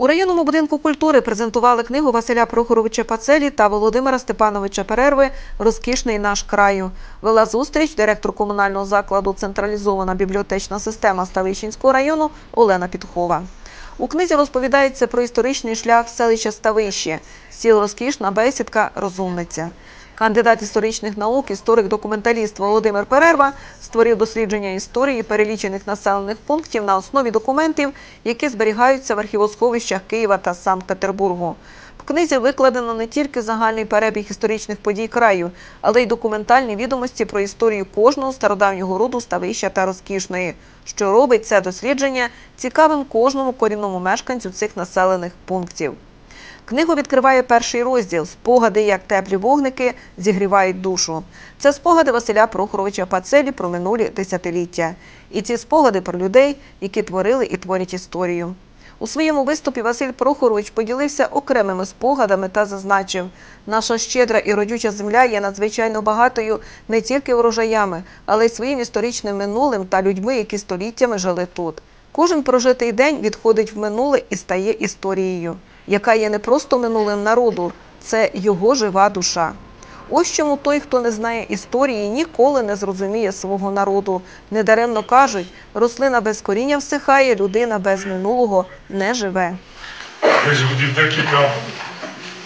У районному будинку культури презентували книгу Василя Прохоровича Пацелі та Володимира Степановича Перерви Розкішний наш краю. Вела зустріч директор комунального закладу Централізована бібліотечна система Ставищенського району Олена Підхова. У книзі розповідається про історичний шлях селища Ставище, сіл Розкішна, Бесідка, Розумниця. Кандидат історичних наук, історик-документаліст Володимир Перерва створив дослідження історії перелічених населених пунктів на основі документів, які зберігаються в архівосховищах Києва та Санкт-Петербургу. В книзі викладено не тільки загальний перебіг історичних подій краю, але й документальні відомості про історію кожного стародавнього роду Ставища та Розкішної, що робить це дослідження цікавим кожному корінному мешканцю цих населених пунктів. Книгу відкриває перший розділ Спогади, як теплі вогники зігрівають душу. Це спогади Василя Прохоровича Пацелі про минулі десятиліття. І ці спогади про людей, які творили і творять історію. У своєму виступі Василь Прохорович поділився окремими спогадами та зазначив, наша щедра і родюча земля є надзвичайно багатою не тільки урожаями, але й своїм історичним минулим та людьми, які століттями жили тут. Кожен прожитий день відходить в минуле і стає історією, яка є не просто минулим народу, це його жива душа. Ось чому той, хто не знає історії, ніколи не зрозуміє свого народу. Недаремно кажуть, рослина без коріння всихає, людина без минулого не живе. Десь годів декілька,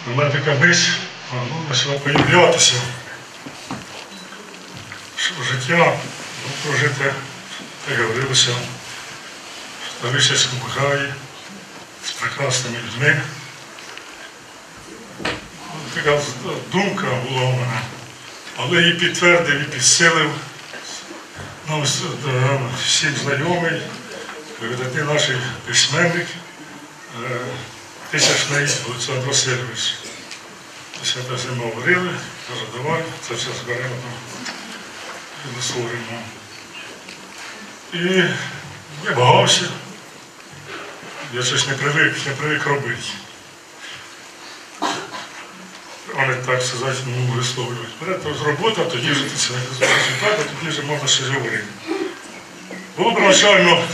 ну, почала появлятися, що життя прожите, як говорилося, в Ставищенському краї з прекрасними людьми. Ну, Така думка була у мене, але її підтвердив і підсилив нам е, всім знайомий, видатний наш письменник. Е, Тисячний Олександр Васильович. Свята з ним говорили, каже, давай, це все зберемо і висловимо. І я вагався. Я щось не привик, не привик робити. Вони так сказати, ну, висловлюють. Бере то з роботи, тоді вже це результат, а тоді вже можна щось говорити. Було первоначально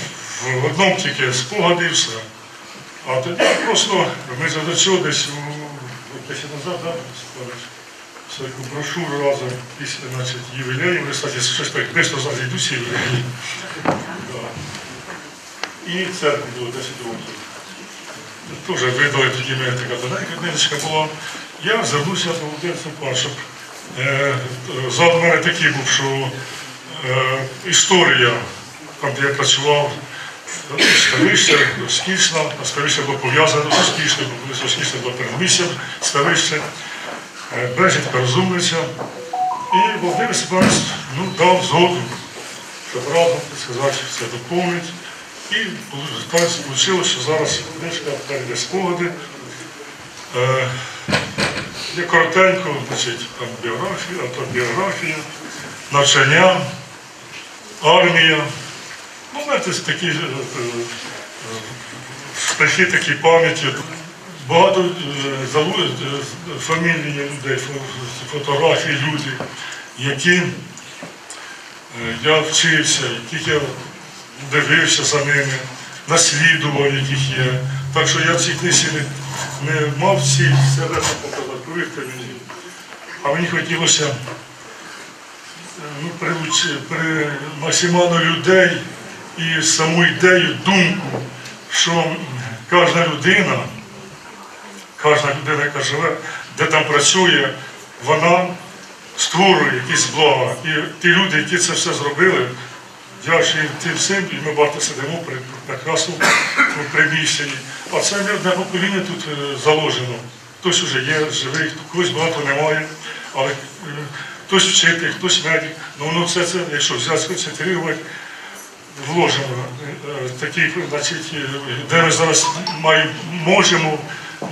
в одному тільки спогади і все. А тоді просто ми за чого десь у- десь назад, да, всяку брошуру разом після значить, ювілею, вони, кстати, щось так швидко зараз йдуть. Да. І церкві було 10 років. Теж видали тоді мене така тоненька книжечка була. Я звернувся до Володимира щоб е, задум у мене такий був, що е, історія, там де я працював, Ставище, Розкішна, а Ставище було пов'язано з коли Розкішне було передмістям, Ставище, е, Бежітка розумниця. І Володимир Степанович ну, дав згоду, щоб разом, сказати, все доповнить. І вийшло, що зараз книжка перейде спогади. Е, Є коротенько, значить, там біографія, автобіографія, навчання, армія. Ну, знаєте, такі е, е, шляхи такі пам'яті. Багато е, е, є людей, фотографії люди, які е, я вчився, яких я дивився за ними, наслідував, яких є. Так що я в цій не, не мав всі себе показати, повірте мені. А мені хотілося ну, прилучи, при максимально людей і саму ідею, думку, що кожна людина, кожна людина, яка живе, де там працює, вона створює якісь блага. І ті люди, які це все зробили, їм тим всім, і ми багато сидимо при прекрасному приміщенні. А це не одне покоління тут е, заложено. Хтось вже є живий, когось багато немає, але е, хтось вчитель, хтось медик. Ну воно все це, якщо взяти сконцентрувати, вложено. Е, Такі, значить, де ми зараз маємо, можемо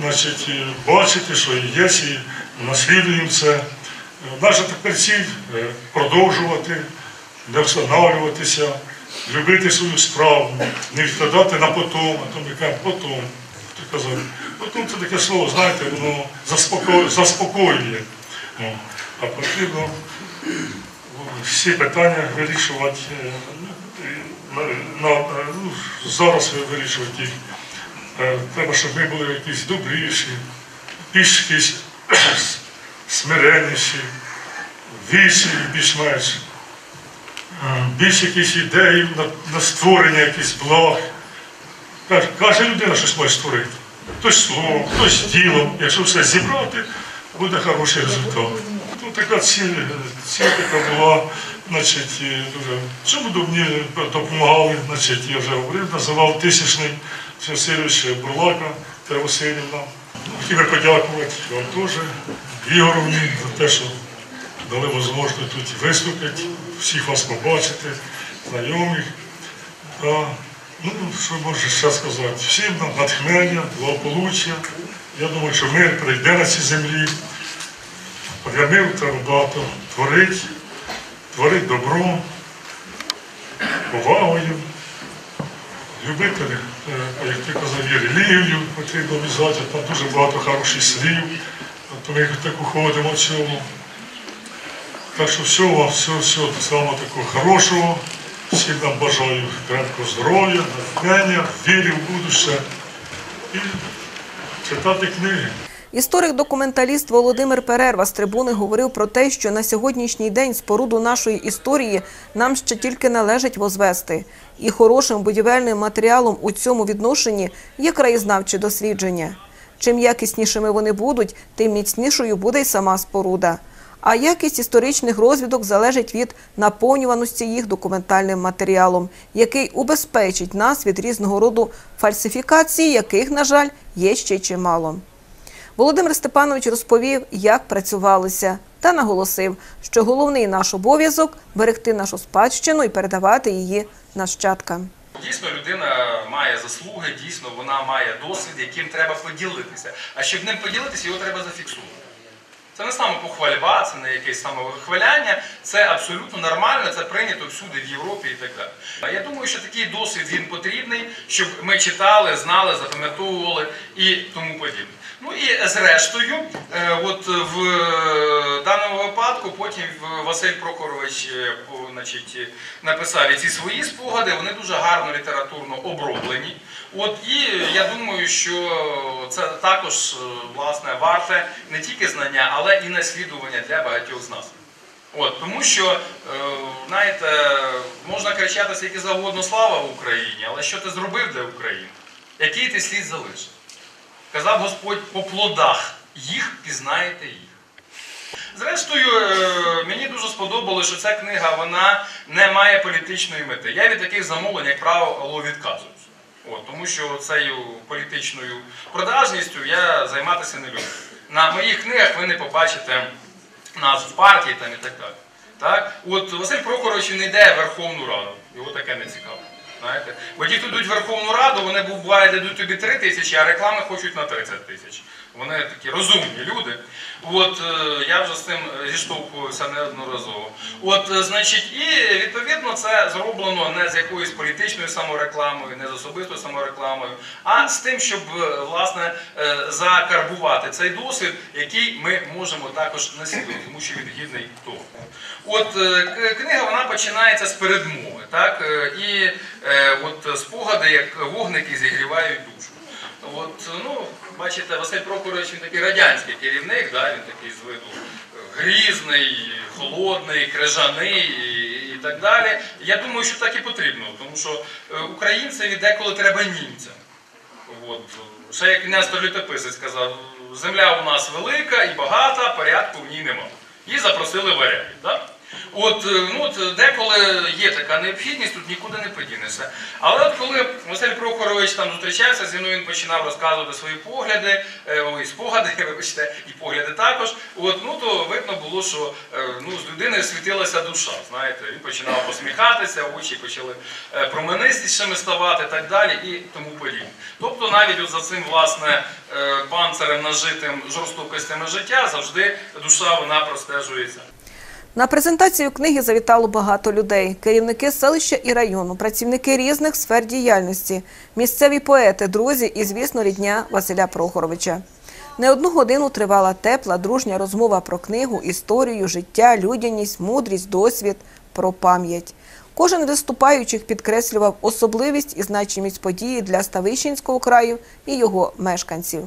значить, бачити, що є, і наслідуємо це. Наша тепер ціль продовжувати, не встановлюватися, любити свою справу, не відкладати на потом, а то ми кажемо потом. Хто казав, потом це таке слово, знаєте, воно заспоко- заспокоює. Ну, А потрібно всі питання вирішувати е, на, ну, зараз вирішувати їх Е, Треба, щоб ми були якісь добріші, більш якісь смиренніші, вищі більш-менш. Більш якісь ідеї на, на створення якихось благ. Каже, кожна людина щось може створити. Хтось словом, хтось ділом. Якщо все зібрати, буде хороший результат. Ну, така ціль, ціль така була, значить, дуже. В цьому мені допомагали, значить, я вже говорив, називав тисячний Васильович Бурлака Тера Васильівна. Хотів би подякувати вам теж, Ігоровні, за те, що дали можливість тут виступити, всіх вас побачити, знайомих. Ну, що можу ще сказати? Всім нам натхнення, благополуччя. Я думаю, що мир прийде на цій землі. Для миру треба багато творити, творити добро, повагою, любити, е, як ти казав, і релігію потрібно обов'язати, там дуже багато хороших слів, то ми так уходимо в цьому. Так що всього, вам, всього, всього самого такого хорошого. Всім нам бажаю крепкого здоров'я, натхнення, віри в будуще і читати книги. Історик-документаліст Володимир Перерва з трибуни говорив про те, що на сьогоднішній день споруду нашої історії нам ще тільки належить возвести. І хорошим будівельним матеріалом у цьому відношенні є краєзнавчі дослідження. Чим якіснішими вони будуть, тим міцнішою буде й сама споруда. А якість історичних розвідок залежить від наповнюваності їх документальним матеріалом, який убезпечить нас від різного роду фальсифікацій, яких, на жаль, є ще чимало. Володимир Степанович розповів, як працювалося, та наголосив, що головний наш обов'язок берегти нашу спадщину і передавати її нащадкам. Дійсно, людина має заслуги, дійсно вона має досвід, яким треба поділитися. А щоб ним поділитися, його треба зафіксувати. Це не самопохвальба, це не якесь самовихваляння, це абсолютно нормально, це прийнято всюди в Європі і так далі. Я думаю, що такий досвід він потрібний, щоб ми читали, знали, запам'ятовували і тому подібне. Ну і зрештою, е, от в е, даному випадку потім Василь Прохорович е, значить, написав ці свої спогади, вони дуже гарно літературно оброблені. От і я думаю, що це також е, власне варте не тільки знання, але і наслідування для багатьох з нас. От, тому що, е, знаєте, можна кричати скільки завгодно слава в Україні, але що ти зробив для України? Який ти слід залишив? Казав Господь по плодах їх пізнаєте їх. Зрештою, е, мені дуже сподобалося, що ця книга вона не має політичної мети. Я від таких замовлень, як правило, відказуюсь. От, тому що цією політичною продажністю я займатися не люблю. На моїх книгах ви не побачите назв партії там і так далі. Так? От Василь Прохорович він йде в Верховну Раду. Його таке не цікаво. Знаєте? Бо ті, хто йдуть в Верховну Раду, вони бувають дадуть тобі 3 тисячі, а реклами хочуть на 30 тисяч. Вони такі розумні люди. От е, я вже з цим зіштовхувався неодноразово. От, е, значить, і відповідно це зроблено не з якоюсь політичною саморекламою, не з особистою саморекламою, а з тим, щоб е, власне закарбувати цей досвід, який ми можемо також наслідувати, тому що він гідний того. От книга вона починається з передмови, так? І от спогади, як вогники зігрівають душу. От, ну, бачите, Василь Прохорович він такий радянський керівник, да, він такий з виду е, грізний, холодний, крижаний і, і так далі. Я думаю, що так і потрібно, тому що е, українцеві деколи треба німцям. От. Ще як Нестор Літописець сказав, земля у нас велика і багата, порядку в ній нема. І запросили варягів. Так? От, е, ну, от деколи є така необхідність, тут нікуди не подінешся. Але от коли Василь Прохорович там зустрічався зі мною, він починав розказувати свої погляди, е, ой, спогади, вибачте, і погляди також. От, ну, то видно було, що е, ну, з людини світилася душа. Знаєте, він починав посміхатися, очі почали е, променистішими ставати так далі, і тому подібне. Тобто навіть от за цим власне е, панцирем нажитим жорстокостями життя завжди душа вона простежується. На презентацію книги завітало багато людей: керівники селища і району, працівники різних сфер діяльності, місцеві поети, друзі і, звісно, рідня Василя Прохоровича. Не одну годину тривала тепла, дружня розмова про книгу, історію, життя, людяність, мудрість, досвід, про пам'ять. Кожен виступаючих підкреслював особливість і значимість події для Ставищенського краю і його мешканців.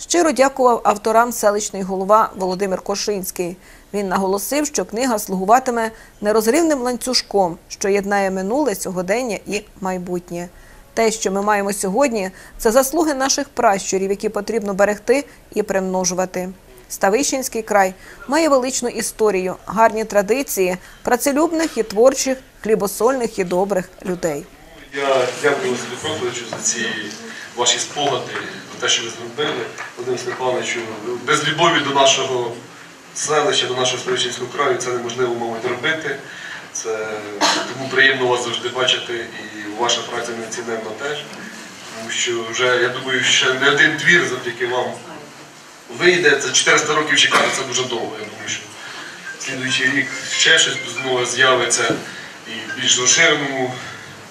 Щиро дякував авторам селищний голова Володимир Кошинський. Він наголосив, що книга слугуватиме нерозривним ланцюжком, що єднає минуле, сьогодення і майбутнє. Те, що ми маємо сьогодні, це заслуги наших пращурів, які потрібно берегти і примножувати. Ставищенський край має величну історію, гарні традиції, працелюбних і творчих, хлібосольних і добрих людей. Я дякую Прокоровичу за ці ваші спогади, за те, що ви зробили, Володимиру Степановичу. Без любові до нашого селища, до нашого Ставичинського краю це неможливо, мабуть, робити. Це, тому приємно вас завжди бачити і ваша праця неоціненна теж. Тому що вже, я думаю, ще не один твір завдяки вам вийде. Це 400 років чекати, це дуже довго. Я думаю, що слідуючий рік ще щось знову з'явиться і в більш розширеному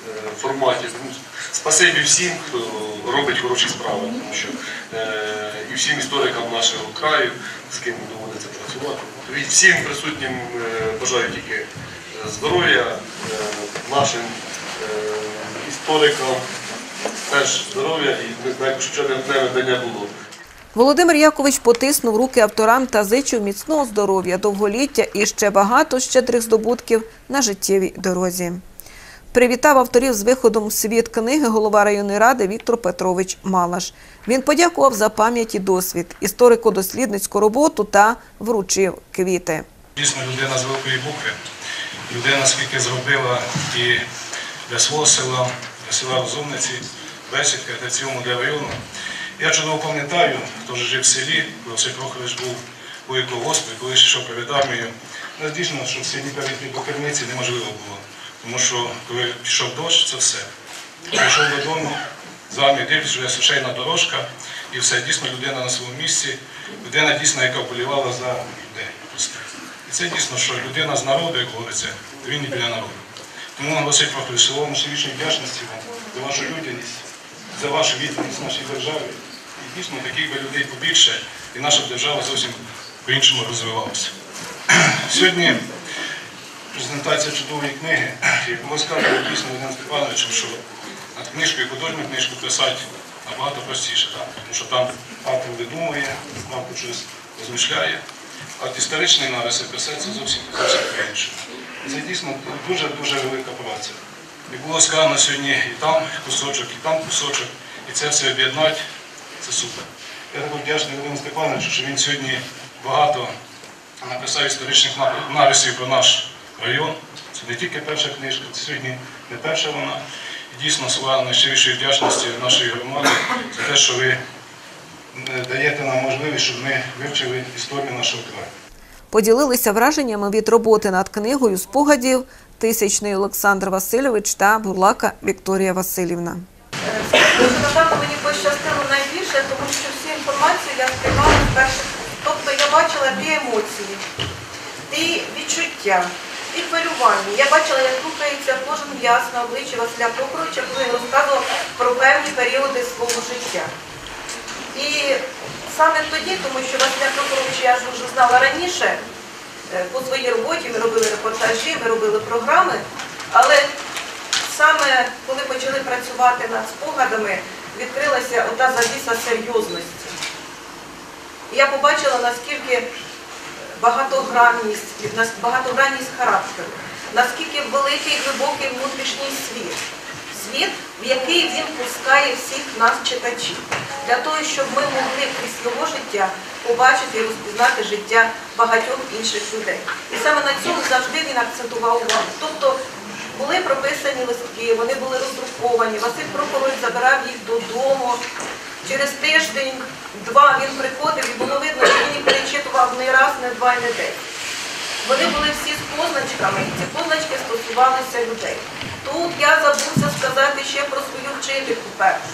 е, форматі. Спасибі всім, хто робить хороші справи, тому що е, і всім історикам нашого краю, з ким доводиться всім присутнім е, бажаю тільки е, здоров'я, е, нашим історикам теж здоров'я і не знаю, щоб ще не видання було. Володимир Якович потиснув руки авторам та зичив міцного здоров'я, довголіття і ще багато щедрих здобутків на життєвій дорозі. Привітав авторів з виходом у світ книги голова районної ради Віктор Петрович Малаш. Він подякував за пам'ять і досвід, історико-дослідницьку роботу та вручив квіти. Дійсно, людина з великої букви. Людина скільки зробила і для свого села, для села Розумниці, Бесідка та цілому для району. Я чудово пам'ятаю, хто вже жив в селі, коли Василь Прохорович був у екогоспі, коли ще йшов перед армією. Ну, Дійсно, що в селі перейти керниці неможливо було. Тому що коли пішов дощ, це все. Прийшов додому, з армії дивлюсь, вже сушейна дорожка, і все, дійсно людина на своєму місці, людина дійсно, яка вболівала за людей. І це дійсно, що людина з народу, як говориться, він і біля народу. Тому Василь Прохорович, словом найщирішої вдячності вам за вашу людяність, за вашу відданість нашій державі. І дійсно таких би людей побільше, і наша держава зовсім по-іншому розвивалася. Сьогодні презентація чудової книги, як було сказано дійсно Володимиром Степановичем, що над книжкою художню книжку писати набагато простіше, так? тому що там автор видумує, автор щось розмишляє, а от історичний нарис писати це зовсім зовсім по-іншому. Це дійсно дуже-дуже велика праця. І було сказано сьогодні і там кусочок, і там кусочок, і це все об'єднати, це супер. Я також вдячний Володимиру Степановичу, що він сьогодні багато написав історичних нарисів про наш район. Це не тільки перша книжка, це сьогодні не перша вона. І дійсно слова найщирішої вдячності нашої громади за те, що ви е, даєте нам можливість, щоб ми вивчили історію нашого краю. Поділилися враженнями від роботи над книгою спогадів тисячний Олександр Васильович та Бурлака Вікторія Васильівна. Напевно мені пощастило найбільше, тому що всю інформацію я сприймала з перших. Тобто я бачила ті емоції, ті відчуття, ті хвилювання. Я бачила, як рухається кожен м'яз на обличчі Василя Прохоровича, коли він розказував про певні періоди свого життя. І саме тоді, тому що Василя Прохоровича я вже знала раніше, е, по своїй роботі ми робили репортажі, ми робили програми, але саме коли почали працювати над спогадами, відкрилася ота завіса серйозності. І я побачила, наскільки багатогранність, багатогранність характеру, наскільки великий глибокий внутрішній світ. Світ, в який він пускає всіх нас читачів, для того, щоб ми могли крізь його життя побачити і розпізнати життя багатьох інших людей. І саме на цьому завжди він акцентував увагу. Тобто були прописані листки, вони були роздруковані. Василь Прохорович забирав їх додому. Через тиждень, два він приходив і було видно, що він їх перечитував не раз, не два, і не десять. Вони були всі з позначками, і ці позначки стосувалися людей. Тут я забувся сказати ще про свою вчительку першу.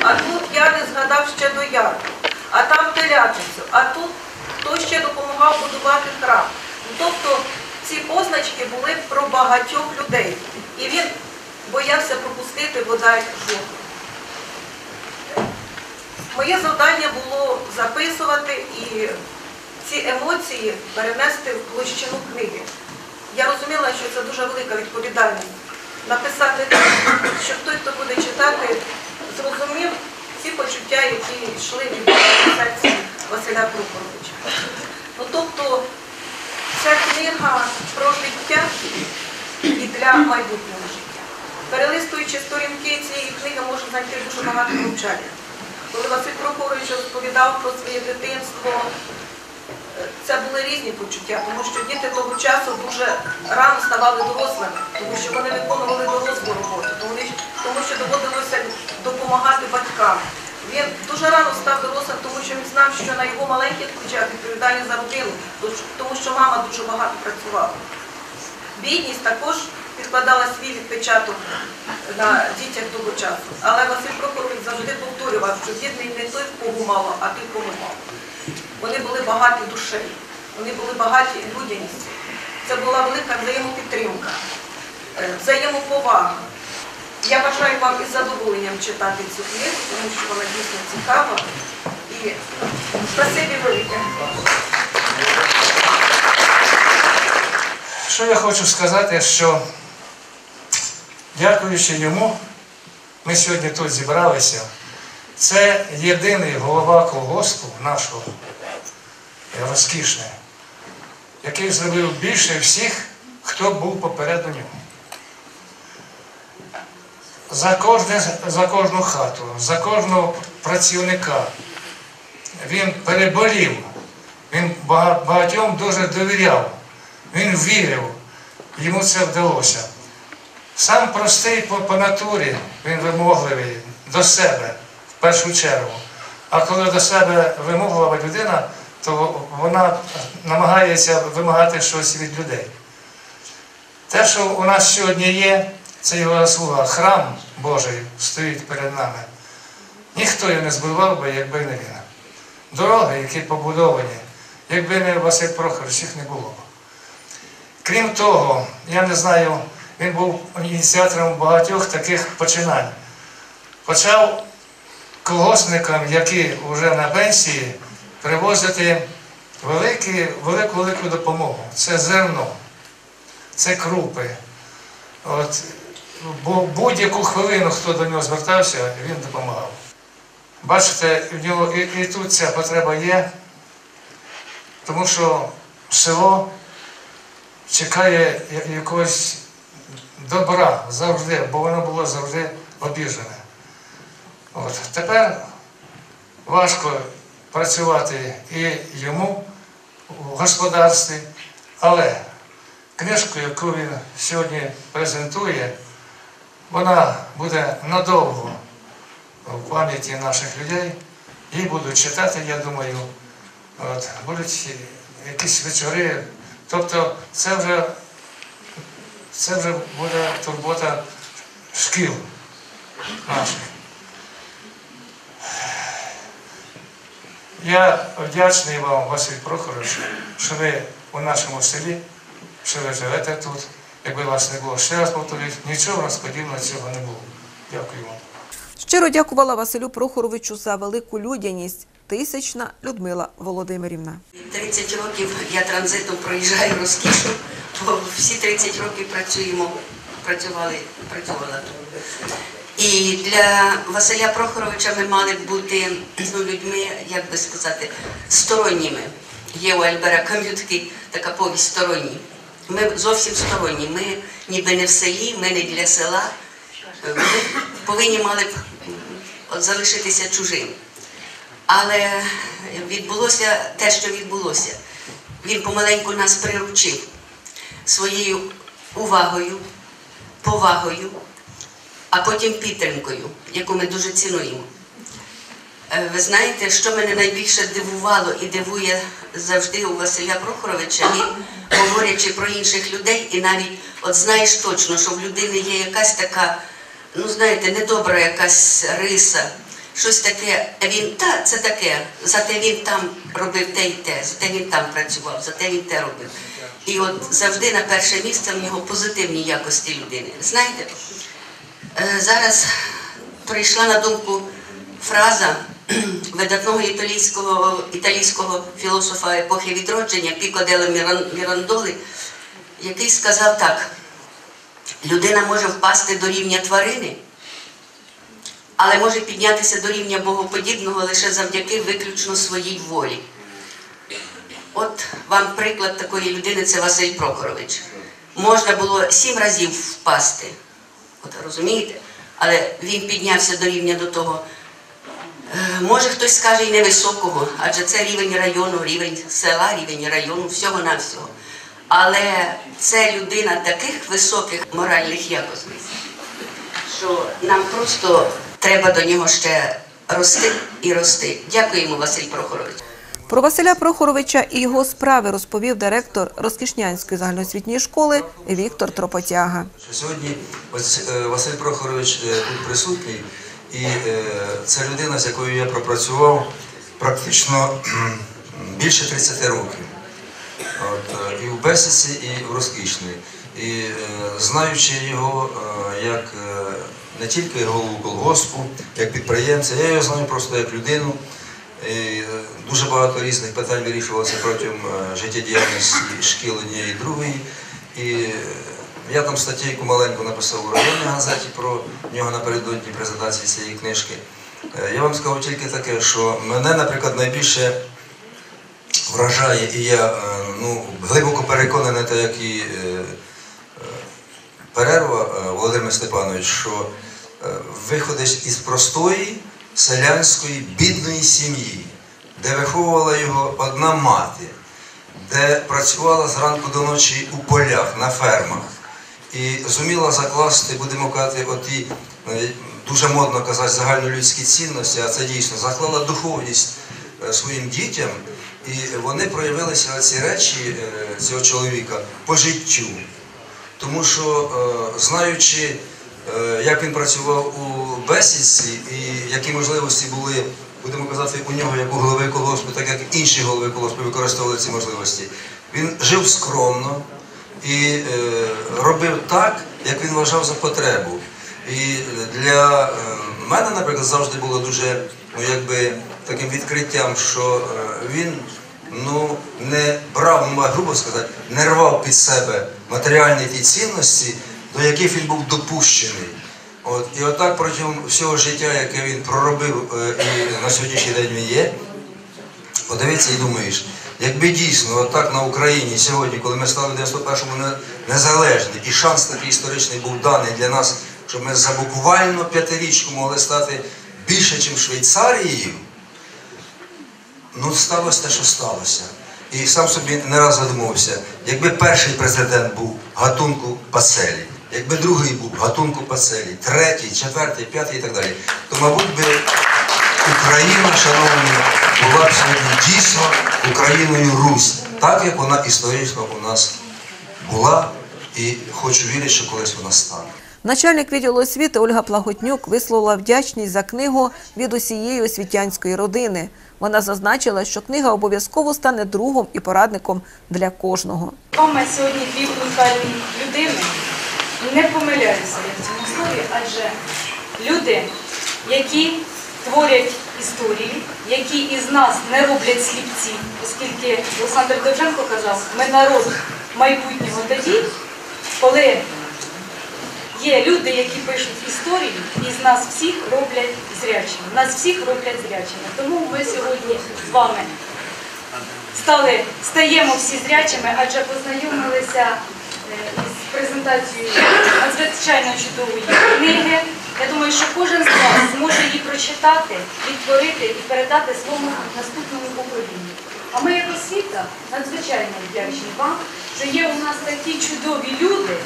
А тут я не згадав ще доярку, а там телятницю, а тут хто ще допомагав будувати храм. Ну, Тобто ці позначки були про багатьох людей. І він боявся пропустити бодай жодного. Моє завдання було записувати і ці емоції перенести в площину книги. Я розуміла, що це дуже велика відповідальність. Написати так, щоб той, хто буде читати, зрозумів ці почуття, які йшли від серця Василя Прохоровича. Ну, тобто, ця книга про життя і для майбутнього життя. Перелистуючи сторінки цієї книги, можна знайти дуже багато навчання. Коли Василь Прохорович розповідав про своє дитинство, е, це були різні почуття, тому що діти того часу дуже рано ставали дорослими, тому що вони виконували дорослу роботу, тому, що доводилося допомагати батькам. Він дуже рано став дорослим, тому що він знав, що на його маленьких плечах відповідальність за родину, тому що мама дуже багато працювала. Бідність також підкладала свій відпечаток на дітях того часу. Але Василь Прохорович завжди повторював, що бідний не той, в кого мало, а той, кого мало. Вони були багаті душею, вони були багаті людяністю. Це була велика взаємопідтримка, е, взаємоповага. Я бажаю вам із задоволенням читати цю книгу, тому що вона дійсно цікава. І спасибі велике. Що я хочу сказати, що дякуючи йому, ми сьогодні тут зібралися. Це єдиний голова колгоспу нашого е, розкішний, який зробив більше всіх, хто був попереду нього. За, кожне, за кожну хату, за кожного працівника він переболів, він багатьом дуже довіряв. Він вірив, йому це вдалося. Сам простий по, по натурі, він вимогливий до себе в першу чергу. А коли до себе вимоглива людина, то вона намагається вимагати щось від людей. Те, що у нас сьогодні є, це його заслуга. Храм Божий стоїть перед нами. Ніхто його не збивав би, якби не він. Дороги, які побудовані, якби не Василь Прохорович, їх не було б. Крім того, я не знаю, він був ініціатором багатьох таких починань. Почав колгоспникам, які вже на пенсії, привозити велику велику допомогу. Це зерно, це крупи. От, будь-яку хвилину, хто до нього звертався, він допомагав. Бачите, в нього і, і тут ця потреба є, тому що село чекає якогось добра завжди, бо воно було завжди обіжене. От. Тепер важко працювати і йому в господарстві, але книжку, яку він сьогодні презентує, вона буде надовго в пам'яті наших людей. Її будуть читати, я думаю, от, будуть якісь вечори. Тобто це вже, це вже буде турбота шкіл наших. Я вдячний вам, Василь Прохорович, що ви у нашому селі, що ви живете тут. Якби вас не було, ще раз повторюю, нічого розподібного цього не було. Дякую вам. Щиро дякувала Василю Прохоровичу за велику людяність. Тисячна Людмила Володимирівна. 30 років я транзитом проїжджаю розкішу, бо всі 30 років працюємо, працювали, працювала тут. І для Василя Прохоровича ми мали бути ну, людьми, як би сказати, сторонніми. Є у Альбера Кам'ютки така повість сторонні. Ми зовсім сторонні. Ми ніби не в селі, ми не для села. Ми повинні мали б залишитися чужими. Але відбулося те, що відбулося. Він помаленьку нас приручив своєю увагою, повагою, а потім підтримкою, яку ми дуже цінуємо. Е, Ви знаєте, що мене найбільше дивувало і дивує завжди у Василя Прохоровича, він, говорячи про інших людей, і навіть от знаєш точно, що в людини є якась така, ну знаєте, недобра якась риса, щось таке. Він та це таке, зате він там робив те і те, зате він там працював, зате він те робив. І от завжди на перше місце в нього позитивні якості людини. Знаєте, е, зараз прийшла на думку фраза видатного італійського, італійського філософа епохи відродження Піко деле Мірандоли, який сказав так: людина може впасти до рівня тварини, але може піднятися до рівня богоподібного лише завдяки виключно своїй волі. От вам приклад такої людини це Василь Прохорович. Можна було сім разів впасти, от розумієте? Але він піднявся до рівня до того. Е, Може хтось скаже і невисокого, адже це рівень району, рівень села, рівень району, всього-навсього. Але це людина таких високих моральних якостей, що нам просто треба до нього ще рости і рости. Дякуємо, Василь Прохорович. Про Василя Прохоровича і його справи розповів директор Розкішнянської загальноосвітньої школи Віктор Тропотяга. Сьогодні е, Василь Прохорович е, тут присутній, і е, це людина, з якою я пропрацював практично більше 30 років. От, і в Бесіці, і в Розкішній. І знаючи його як не тільки голову колгоспу, як підприємця, я його знаю просто як людину. І е, дуже багато різних питань вирішувалося протягом е, життєдіяльності шкіл однієї і другої. І е, я там статтєйку маленьку написав у районній газеті про нього напередодні презентації цієї книжки. Я вам скажу тільки таке, що мене, наприклад, найбільше вражає, і я ну, глибоко переконаний, так як і перерва Володимир Степанович, що е, виходиш із простої селянської бідної сім'ї, де виховувала його одна мати, де працювала зранку до ночі у полях, на фермах, і зуміла закласти, будемо казати, оті е, дуже модно казати загальнолюдські цінності, а це дійсно заклала духовність е, своїм дітям, і вони проявилися ці речі цього чоловіка по життю. Тому що, знаючи, як він працював у бесідці і які можливості були, будемо казати, у нього як у голови колгоспу, так як інші голови колгоспу використовували ці можливості, він жив скромно і е, робив так, як він вважав за потребу. І для е, мене, наприклад, завжди було дуже ну, якби, таким відкриттям, що е, він ну, не брав, ну, грубо сказати, не рвав під себе матеріальні ті цінності, до яких він був допущений. От, і отак протягом всього життя, яке він проробив, е, і на сьогоднішній день він є, подивися і думаєш, якби дійсно отак на Україні сьогодні, коли ми стали 91-му не- незалежні, і шанс такий історичний був даний для нас, щоб ми за буквально п'ятирічку могли стати більше, ніж Швейцарією, ну сталося те, що сталося. І сам собі не раз задумався, якби перший президент був гатунку паселі, якби другий був гатунку паселі, третій, четвертий, п'ятий і так далі, то, мабуть, би Україна, шановні, була б сьогодні дійсно Україною Русь, так як вона історично у нас була, і хочу вірити, що колись вона стане. Начальник відділу освіти Ольга Плаготнюк висловила вдячність за книгу від усієї освітянської родини. Вона зазначила, що книга обов'язково стане другом і порадником для кожного. Мама сьогодні дві унікальні людини. Не помиляюся я в цьому слові, адже люди, які творять історії, які із нас не роблять сліпці, оскільки Олександр Довженко казав, ми народ майбутнього тоді, коли є люди, які пишуть історії, і з нас всіх роблять зрячими. Нас всіх роблять зрячими. Тому ми сьогодні з вами стали, стаємо всі зрячими, адже познайомилися із презентацією надзвичайно чудової книги. Я думаю, що кожен з вас зможе її прочитати, відтворити і передати своєму наступному поколінню. А ми, як освіта, надзвичайно вдячні вам, що є у нас такі чудові люди,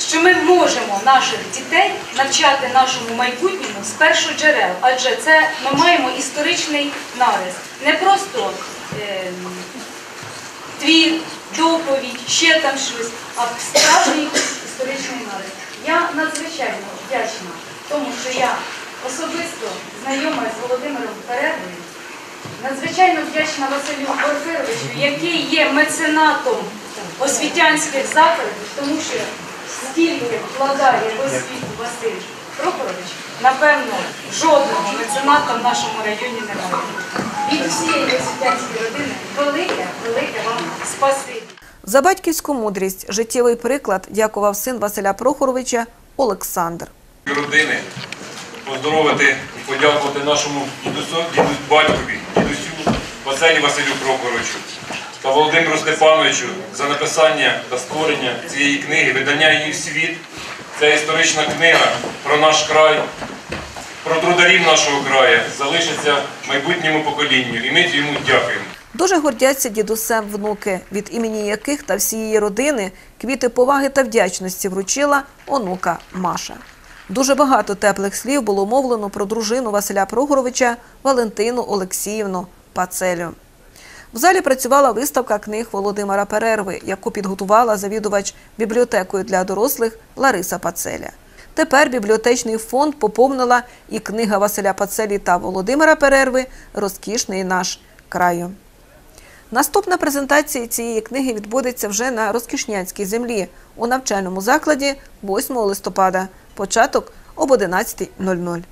що ми можемо наших дітей навчати нашому майбутньому з перших джерел, адже це ми маємо історичний нарис. Не просто е, твір, доповідь, ще там щось, а справжній історичний нарис. Я надзвичайно вдячна тому, що я особисто знайома з Володимиром Перервою, надзвичайно вдячна Василю Порфировичу, який є меценатом освітянських закладів, тому що скільки вкладає в освіту Василь Прохорович, напевно, жодного мецената в нашому районі немає. Від всієї освітянської родини велике, велике вам спасибі. За батьківську мудрість життєвий приклад дякував син Василя Прохоровича Олександр. родини поздоровити і подякувати нашому дідусу, дідусь батькові, дідусю Василю Василю Прохоровичу та Володимиру Степановичу за написання та створення цієї книги, видання її в світ. Це історична книга про наш край, про трударів нашого краю залишиться майбутньому поколінню. І ми йому дякуємо. Дуже гордяться дідусем внуки, від імені яких та всієї родини квіти поваги та вдячності вручила онука Маша. Дуже багато теплих слів було мовлено про дружину Василя Прогоровича Валентину Олексіївну Пацелю. В залі працювала виставка книг Володимира Перерви, яку підготувала завідувач бібліотекою для дорослих Лариса Пацеля. Тепер бібліотечний фонд поповнила і книга Василя Пацелі та Володимира Перерви Розкішний наш краю. Наступна презентація цієї книги відбудеться вже на Розкішнянській землі у навчальному закладі 8 листопада. Початок об 11.00.